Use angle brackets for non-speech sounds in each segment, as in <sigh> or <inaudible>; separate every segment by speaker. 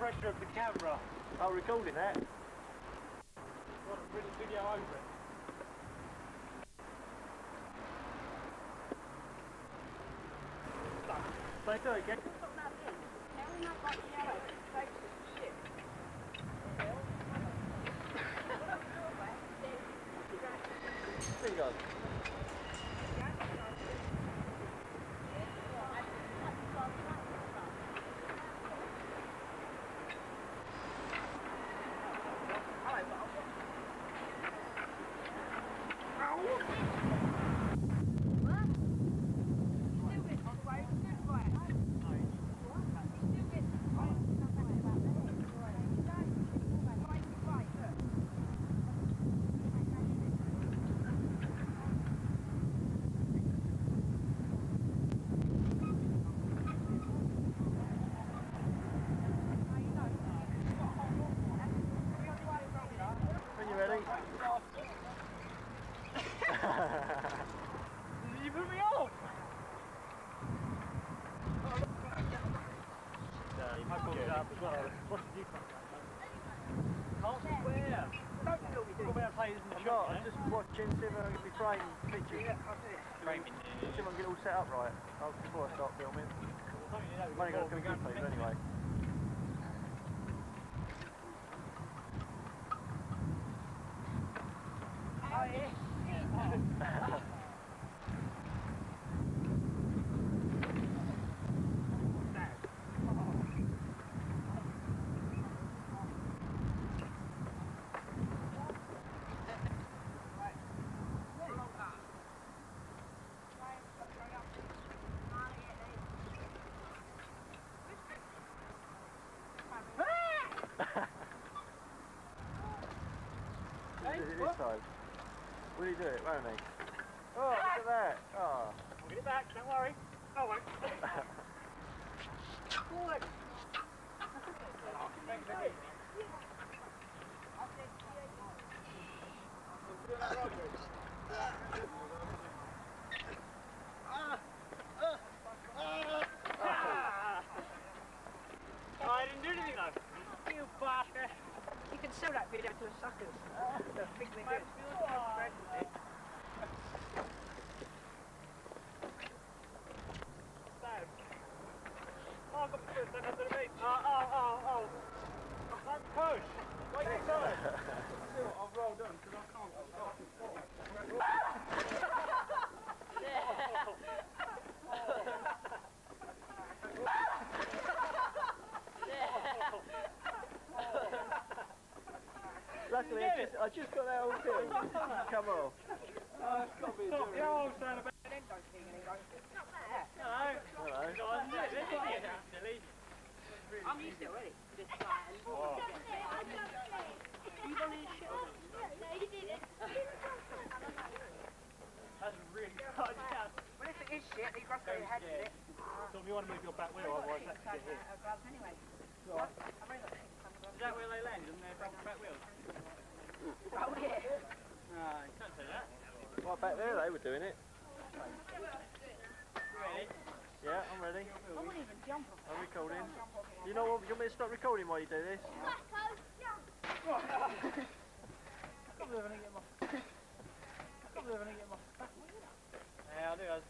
Speaker 1: pressure of the camera.
Speaker 2: Oh, recording that.
Speaker 1: Want to put video over it.
Speaker 2: Do it again. There you go. When you're ready.
Speaker 1: You put me off! I pulled it up as well. What did you fuck up? Can't swear. Don't be able to play this in the
Speaker 2: I'm I'm just watching, see if I can my frame pictures.
Speaker 1: Framing
Speaker 2: See if I can get it all set up right oh, before I start filming. I'm only going to go YouTube anyway. Oh, this <laughs> is it this time. Will you do it, won't he? Oh, look at that. Oh.
Speaker 1: I'll get it back, don't worry. Oh, wait. <laughs> I didn't do anything though. You bastard.
Speaker 3: You can sell that video to the suckers. The big they do.
Speaker 1: Dad. Oh, I've got the first step under the beach. Oh, oh, oh, oh. Don't push. Wait your time. I've rolled on because I can't.
Speaker 2: Luckily, I just, I just got that all thing. Come on.
Speaker 1: Stop the old sound about
Speaker 2: Hello.
Speaker 3: I'm used to it already. Just like, you gone in shit on them?
Speaker 1: That's really hard.
Speaker 3: Well, if it is shit, you cross your head with it.
Speaker 1: So if you want to move your back wheel, otherwise
Speaker 3: of gloves anyway.
Speaker 1: Is that where they land, and they're back, back wheels?
Speaker 3: Oh, yeah.
Speaker 1: No, you can't say that.
Speaker 2: Right back there, they were doing it.
Speaker 1: Ready?
Speaker 2: Yeah, I'm ready.
Speaker 3: I wouldn't even jump off
Speaker 2: I'm recording. You know what? You want me to stop recording while you do this?
Speaker 1: Yeah, I do. I was.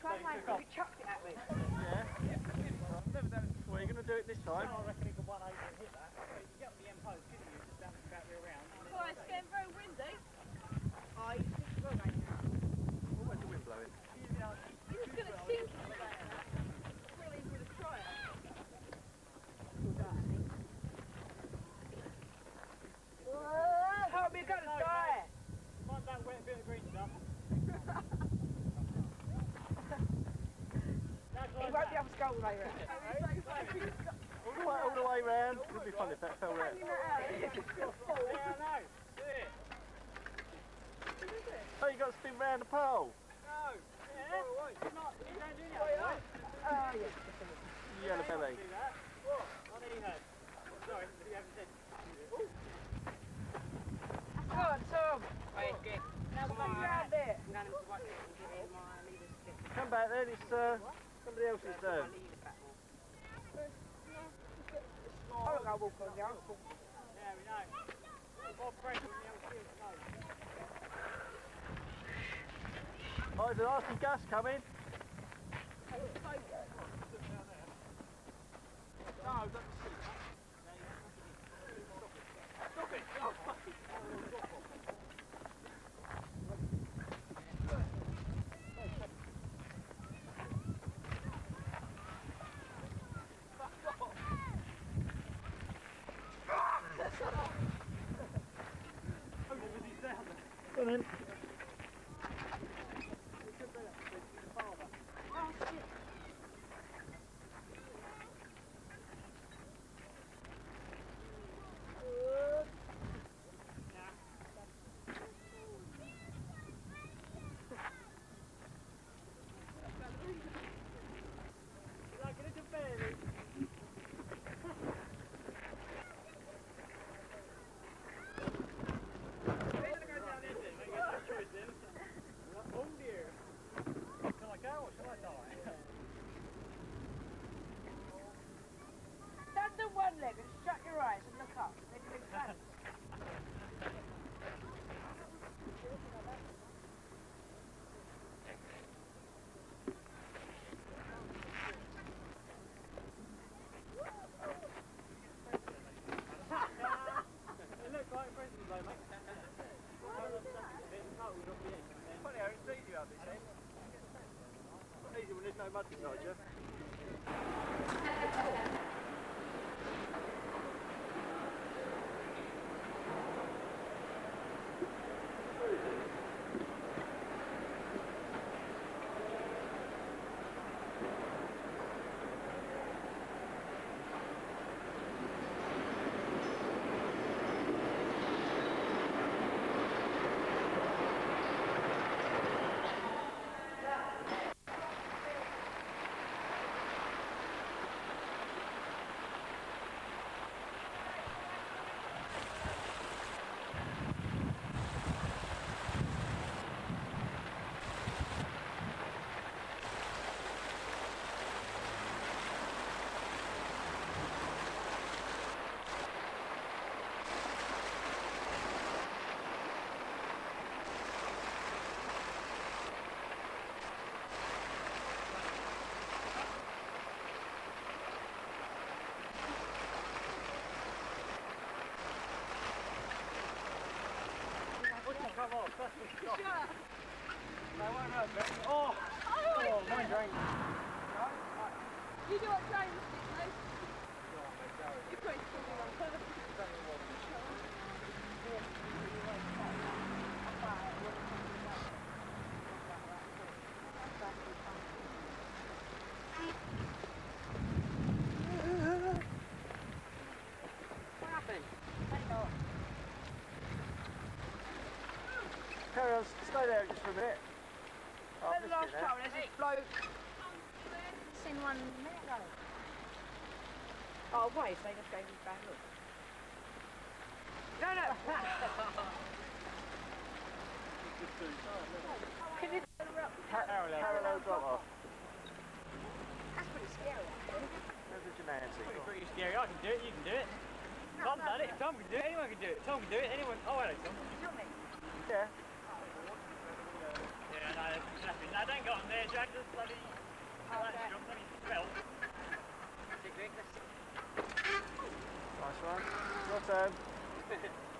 Speaker 3: Try and find chucked it at me.
Speaker 2: Yeah.
Speaker 1: I've never done it before.
Speaker 2: Well, you're going to do it this time.
Speaker 1: I reckon you could one over and hit that. But you can get on the M post, couldn't you? Just bounce the battery around. and then-
Speaker 4: Oh, it's getting very windy.
Speaker 3: Oh, you think you will right now.
Speaker 2: Oh, where's the wind blowing?
Speaker 4: He was going to sink it there. Really would have tried.
Speaker 3: Help me, got to die.
Speaker 1: Find that wet bit of green stuff. That's
Speaker 3: He
Speaker 1: like
Speaker 3: to go all the way around.
Speaker 2: All the way, round. It would be fun if that fell round. Oh, you got to spin round the pole.
Speaker 1: No. Yeah. You're not, you don't do that.
Speaker 2: Yellow belly.
Speaker 3: Come on, Tom.
Speaker 5: Right,
Speaker 3: come round there.
Speaker 2: Back then, it's uh, somebody else's
Speaker 5: My
Speaker 2: turn.
Speaker 5: leader's back now.
Speaker 3: I don't go walk on the uncle.
Speaker 1: Yeah, we know. More pressure on the old.
Speaker 2: Oh, there's gas coming.
Speaker 1: No, don't see that. Stop it! Stop it! Oh dear. Shall I go or shall I die?
Speaker 3: Stand on one leg and shut your eyes and look up. Then you can
Speaker 1: It looks like Prince's though, mate. Funny how it's easy out this end. Easy when that's the shot. It won't hurt, Ben. Oh! Oh, oh mine drank.
Speaker 4: You do what James did, mate. You put it something on purpose.
Speaker 3: What happened?
Speaker 2: Carry on, stay there just for a minute. Oh, I've
Speaker 3: the last
Speaker 2: it now.
Speaker 3: trouble, there's this bloke. Seen one minute ago. Oh, wait, they just gave me a bad look. No, no. <laughs> Can you
Speaker 2: Parallel, parallel drop off.
Speaker 3: That's pretty scary.
Speaker 2: There's a Janancy.
Speaker 1: Pretty, pretty scary. I can do it, you can do it. Tom done it, Tom can do it, anyone can do it. Tom can do it, anyone. Oh, hello, Tom.
Speaker 2: Yeah.
Speaker 1: Yeah, no, that's nothing. No, don't go on there, Jack. Just bloody. Oh, that's your bloody spell.
Speaker 2: Nice one. Your turn. <laughs>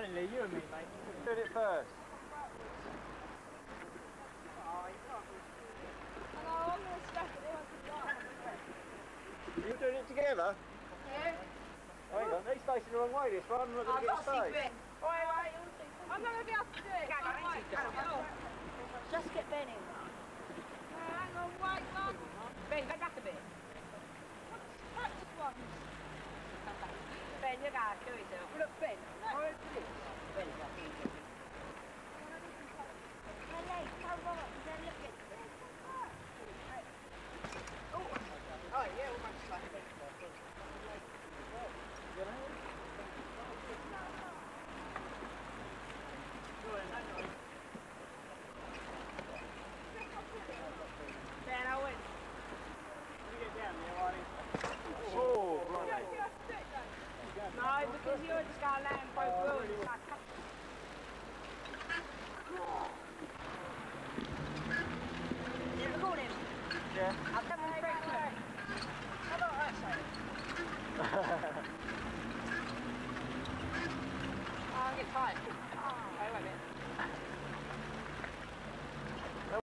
Speaker 1: Currently, you and me, mate.
Speaker 2: Did it first.
Speaker 4: Hello, I'm going to stack it there. I can die.
Speaker 2: You doing it together?
Speaker 4: Yeah.
Speaker 2: Oh, hang on, he's facing the wrong way this one. I'm not going to get saved.
Speaker 3: Wait, wait.
Speaker 4: I'm not going to be able to do it.
Speaker 3: Just get Ben in.
Speaker 4: Hang on, wait, Mum.
Speaker 3: Ben, go back a bit.
Speaker 4: Practice one.
Speaker 3: Ben, you gotta do it now. Look, Ben. How is this? Ben,